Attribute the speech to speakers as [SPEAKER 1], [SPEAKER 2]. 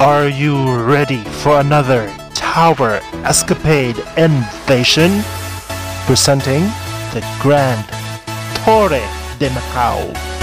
[SPEAKER 1] Are you ready for another Tower Escapade Invasion? Presenting the Grand Torre de Macau.